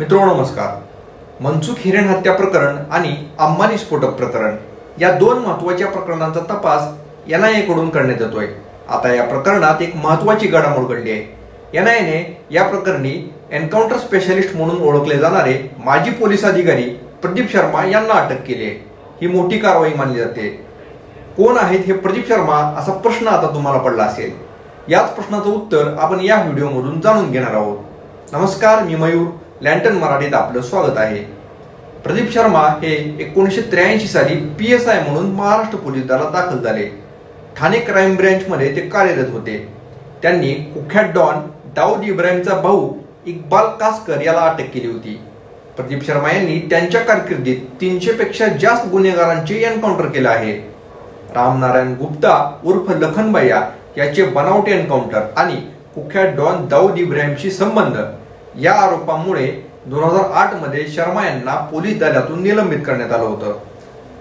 मित्रो नमस्कार. मनसुख हिरेन हत्या प्रकरण आणि अंबानी स्फोटक प्रकरण या दोन महत्त्वाच्या प्रकरणांचा तपास एनआयए कडून करण्यात येतोय. आता या प्रकरणात एक महत्वाची घडामोड घडली आहे. एनआयएने या प्रकरणी एन्काउंटर स्पेशालिस्ट म्हणून ओळखले जाणारे माजी पोलीस अधिकारी प्रदीप शर्मा यांना अटक केली आहे. ही मोठी कारवाई मानली जाते. कोण आहेत हे प्रदीप शर्मा असा प्रश्न आता तुम्हाला पडला असेल. याच प्रश्नाचं उत्तर आपण या व्हिडिओमधून जाणून घेणार आहोत. नमस्कार मी मयूर. लँटन मराठीत आपलं स्वागत आहे. प्रदीप शर्मा हे एकोणीसशे त्र्याऐंशी साली पी एस आय म्हणून महाराष्ट्र पोलीस दलात दाखल झाले. ठाणे क्राईम ब्रँचमध्ये ते कार्यरत होते. त्यांनी कुख्यात डॉन दाऊद इब्राहिमचा भाऊ इक्बाल कासकर याला अटक केली होती. प्रदीप शर्मा यांनी त्यांच्या कारकिर्दीत तीनशे पेक्षा जास्त गुन्हेगारांचे एन्काउंटर केलं आहे. रामनारायण गुप्ता उर्फ लखनबैया याचे बनावटी एन्काउंटर आणि कुख्यात डॉन दाऊद इब्राहिमशी संबंध या आरोपामुळे दोन हजार आठमध्ये शर्मा यांना पोलीस दलातून निलंबित करण्यात आलं होतं.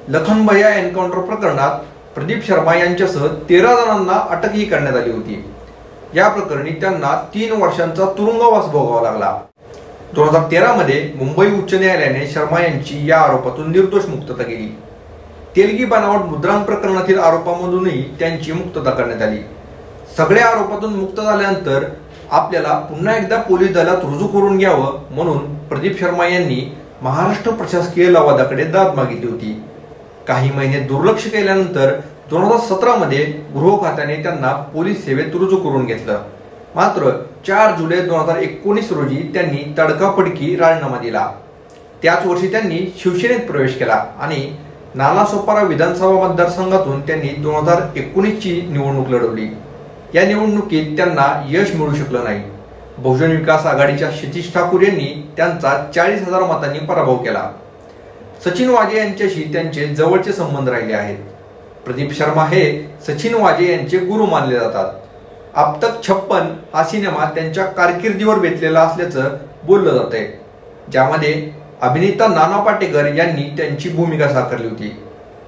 लखनभैया एन्काउंटर प्रकरणात प्रदीप शर्मा यांच्यासह तेरा जणांना अटकही करण्यात आली होती. या प्रकरणी त्यांना तीन वर्षांचा तुरुंगवास भोगावा लागला. दोन हजार तेरा मध्ये मुंबई उच्च न्यायालयाने शर्मा यांची या आरोपातून निर्दोष मुक्तता केली. तेलगी बनावट मुद्रांक प्रकरणातील आरोपामधूनही त्यांची मुक्तता करण्यात आली. सगळ्या आरोपातून मुक्त झाल्यानंतर आपल्याला पुन्हा एकदा पोलीस दलात रुजू करून घ्यावं म्हणून प्रदीप शर्मा यांनी महाराष्ट्र प्रशासकीय लवादाकडे दाद मागितली होती. काही महिने दुर्लक्ष केल्यानंतर दोन हजार सतरा मध्ये गृह खात्याने त्यांना पोलीस सेवेत रुजू करून घेतलं. मात्र चार जुलै दोन हजार एकोणीस रोजी त्यांनी तडकाफडकी राजीनामा दिला. त्याच वर्षी त्यांनी शिवसेनेत प्रवेश केला आणि नालासोपारा विधानसभा मतदारसंघातून त्यांनी दोन हजार एकोणीसची निवडणूक लढवली. या निवडणुकीत त्यांना यश मिळू शकलं नाही. बहुजन विकास आघाडीच्या क्षितिश ठाकूर यांनी त्यांचा चाळीस हजार मतांनी पराभव केला. सचिन वाजे यांच्याशी त्यांचे जवळचे संबंध राहिले आहेत. प्रदीप शर्मा हे सचिन वाजे यांचे गुरु मानले जातात. अब तक छप्पन हा सिनेमा त्यांच्या कारकिर्दीवर बेतलेला असल्याचं बोललं जात आहे ज्यामध्ये अभिनेता नाना पाटेकर यांनी त्यांची भूमिका साकारली होती.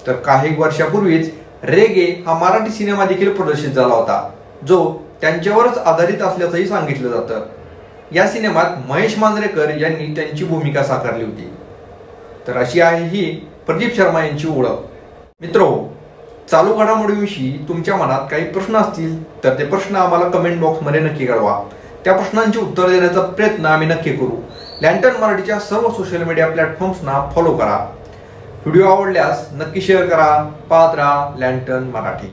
तर काही वर्षापूर्वीच रेगे हा मराठी सिनेमा देखील प्रदर्शित झाला होता. जो त्यांच्यावरच आधारित असल्याचंही सांगितलं जातं. या सिनेमात महेश मांजरेकर यांनी त्यांची भूमिका साकारली होती. तर अशी आहे ही प्रदीप शर्मा यांची ओळख. मित्र चालू घडामोडीविषयी तुमच्या मनात काही प्रश्न असतील तर ते प्रश्न आम्हाला कमेंट बॉक्समध्ये नक्की कळवा. त्या प्रश्नांची उत्तर देण्याचा प्रयत्न आम्ही नक्की करू. लँटन मराठीच्या सर्व सोशल मीडिया प्लॅटफॉर्म्सना फॉलो करा. व्हिडिओ आवडल्यास नक्की शेअर करा. पाहत राहा लँटन मराठी.